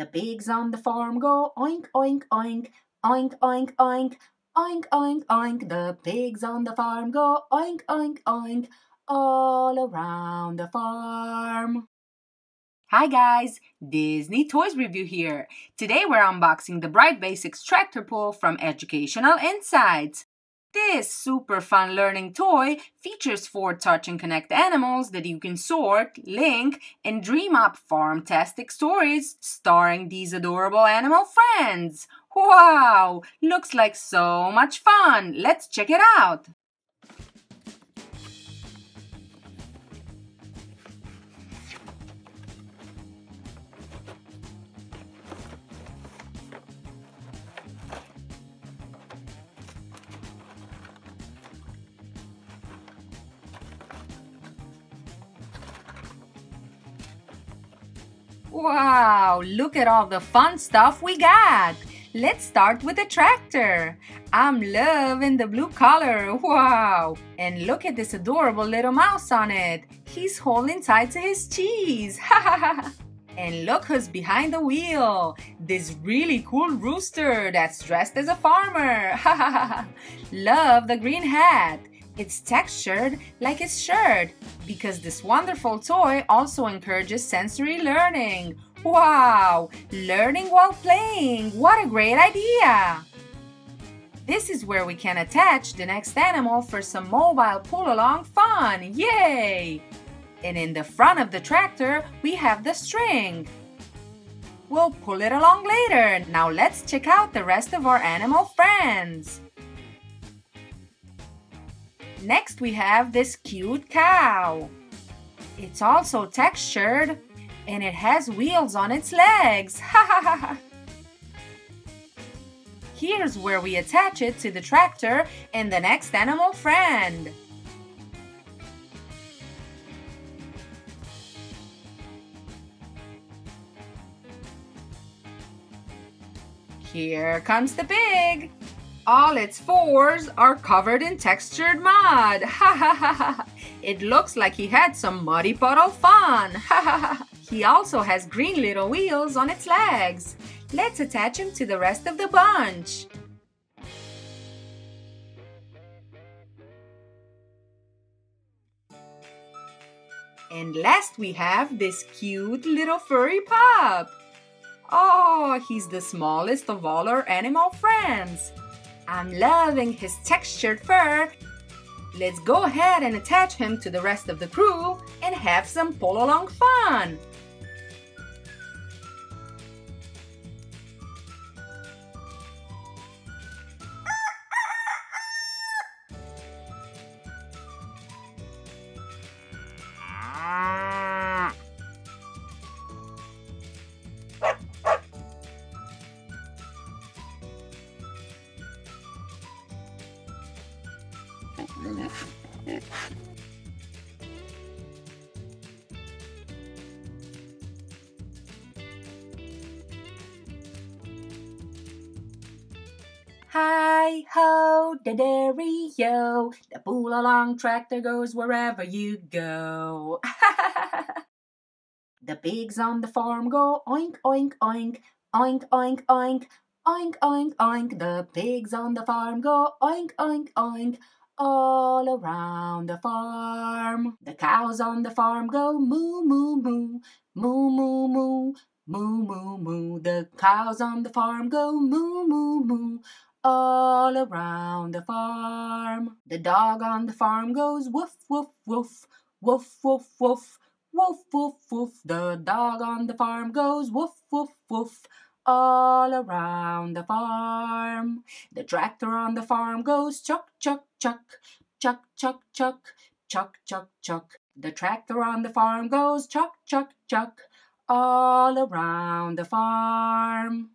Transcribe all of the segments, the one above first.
The pigs on the farm go oink, oink, oink, oink, oink, oink, oink, oink, oink. The pigs on the farm go oink, oink, oink, all around the farm. Hi guys, Disney Toys Review here. Today we're unboxing the Bright Basics Tractor Pull from Educational Insights. This super fun learning toy features four touch and connect animals that you can sort, link, and dream up farm-tastic stories starring these adorable animal friends. Wow! Looks like so much fun! Let's check it out! Wow, look at all the fun stuff we got. Let's start with the tractor. I'm loving the blue color. Wow. And look at this adorable little mouse on it. He's holding tight to his cheese. and look who's behind the wheel. This really cool rooster that's dressed as a farmer. Love the green hat. It's textured like his shirt because this wonderful toy also encourages sensory learning. Wow! Learning while playing! What a great idea! This is where we can attach the next animal for some mobile pull-along fun! Yay! And in the front of the tractor, we have the string. We'll pull it along later. Now let's check out the rest of our animal friends. Next we have this cute cow. It's also textured and it has wheels on its legs. Here's where we attach it to the tractor and the next animal friend. Here comes the pig. All its fours are covered in textured mud. It looks like he had some muddy puddle fun. He also has green little wheels on its legs. Let's attach him to the rest of the bunch. And last we have this cute little furry pup. Oh, he's the smallest of all our animal friends. I'm loving his textured fur. Let's go ahead and attach him to the rest of the crew and have some pull-along fun. Hi ho, the dairy yo, the pull along tractor goes wherever you go. the pigs on the farm go oink oink oink, oink oink oink, oink oink oink. The pigs on the farm go oink oink oink, all around the farm. The cows on the farm go moo moo moo, moo moo moo. Moo moo moo, the cows on the farm go moo moo moo, all around the farm. The dog on the farm goes woof, woof, woof, woof, woof, woof, woof, woof, woof. The dog on the farm goes woof, woof, woof, all around the farm. The tractor on the farm goes chuck, chuck, chuck, chuck, chuck, chuck, chuck, chuck, chuck. The tractor on the farm goes chuck, chuck, chuck, all around the farm.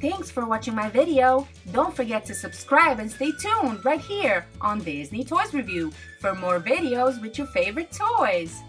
Thanks for watching my video. Don't forget to subscribe and stay tuned right here on Disney Toys Review for more videos with your favorite toys.